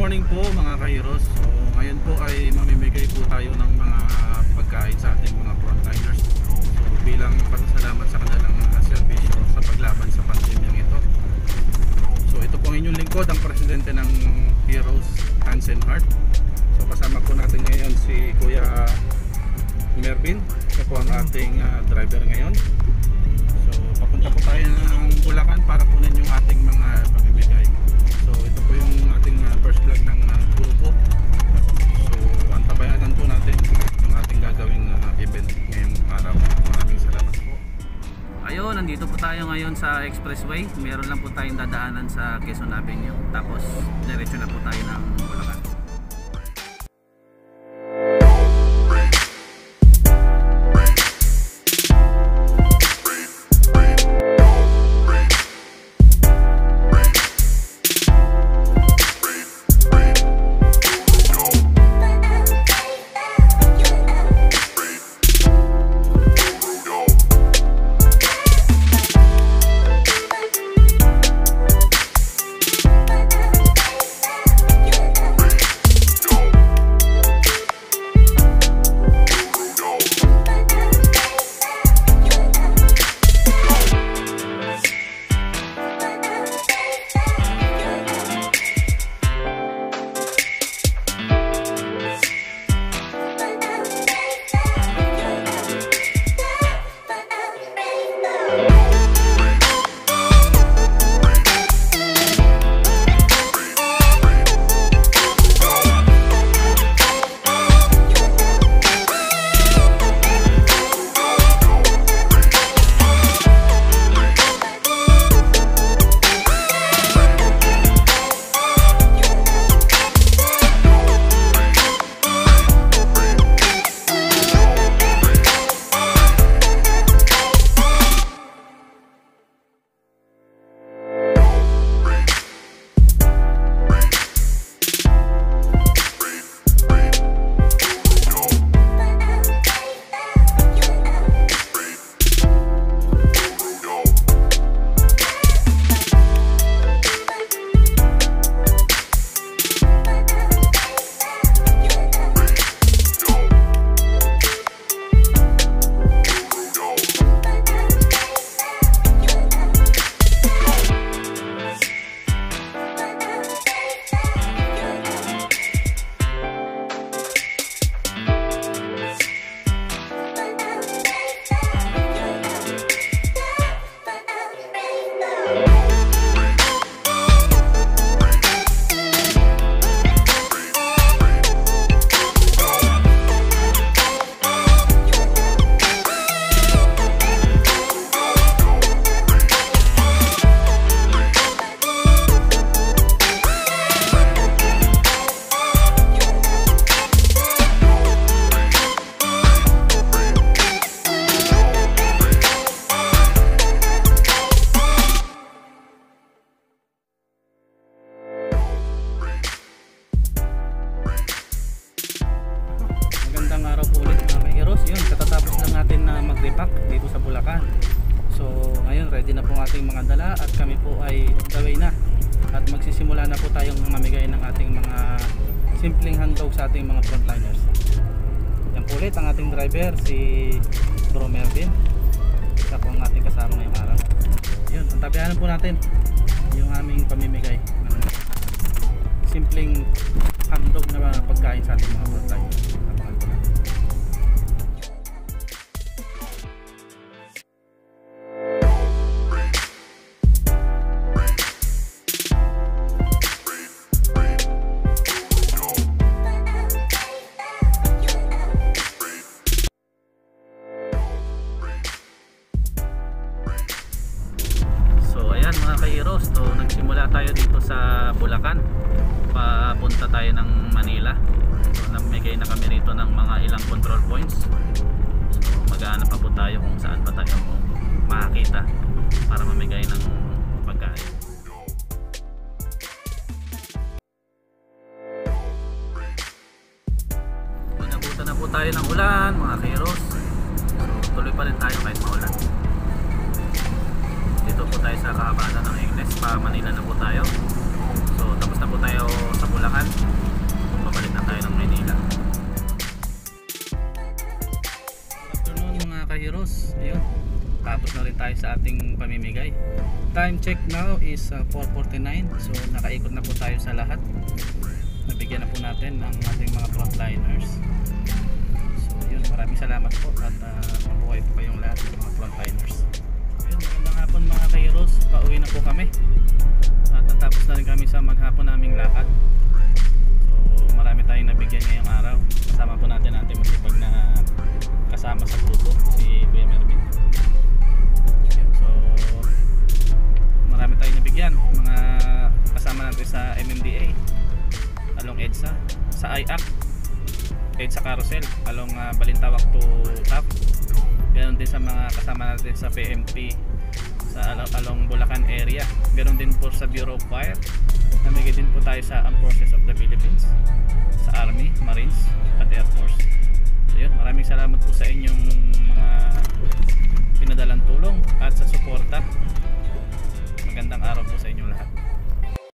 morning po mga ka-heroes. So, ngayon po ay mamimigay po tayo ng mga pagkain sa ating mga frontliners. So, bilang pasasalamat sa kanilang uh, serbisyo sa paglaban sa pandemyang ito. So, ito po ang inyong lingkod, ang presidente ng Heroes, Hansen Hart. So, kasama po natin ngayon si Kuya Mervin. Siya po ang ating uh, driver ngayon. So, papunta po tayo ng Bulacan para kunin yung ating mga pamimigay. So, ito po yung ating uh, first vlog ng uh, grupo. So, antabayanan po natin yung ating gagawing uh, event ngayong araw. Maraming salamat po. Ayun, nandito po tayo ngayon sa expressway. Meron lang po tayong dadaanan sa Quezon Avenue. Tapos, diretso na po tayo ng Bulacan. Mag-repack dito sa Bulacan. So, ngayon ready na po ang ating mga dala at kami po ay the na. At magsisimula na po tayong mamigay ng ating mga simpleng handog sa ating mga frontliners. Yan po ulit ang ating driver, si Bro Melvin. Siya po ang ating kasama ngayong araw. Yun, ang tabihanan po natin yung aming pamimigay ng simpleng handog na pagkain sa ating mga frontliners. Tayo dito sa Bulacan. Papunta tayo ng Manila. So namigay na kami rito ng mga ilang control points. So mag-aanap pa po tayo kung saan pa tayo makakita para mamigay ng pagkain. Inabutan na po tayo ng ulan mga Manila na po tayo. So tapos na po tayo sa Bulacan. Babalik na tayo ng Manila. Afternoon mga kahiros ayun tapos na rin tayo sa ating pamimigay. Time check now is uh, 4.49 so nakaikot na po tayo sa lahat. Nabigyan na po natin ang ating mga frontliners. So yun maraming salamat po at uh, mabuhay po kayong lahat ng mga frontliners. Magandang hapon mga kairos. Pauwi na po kami. At natapos na rin kami sa maghapon naming lakad. So marami tayong nabigyan ngayong araw. Kasama po natin natin masipag na kasama sa grupo, si Kuya Mervin. So marami tayong nabigyan. Mga kasama natin sa MMDA, along EDSA, sa IAC, EDSA Carousel, along uh, Balintawak to TAP. Ganon din sa mga kasama natin sa PMP sa along Bulacan area. Ganon din po sa Bureau of Fire. Namigay din po tayo sa Armed Forces of the Philippines, sa Army, Marines, at Air Force. So yun, maraming salamat po sa inyong mga pinadalang tulong at sa suporta. Magandang araw po sa inyong lahat.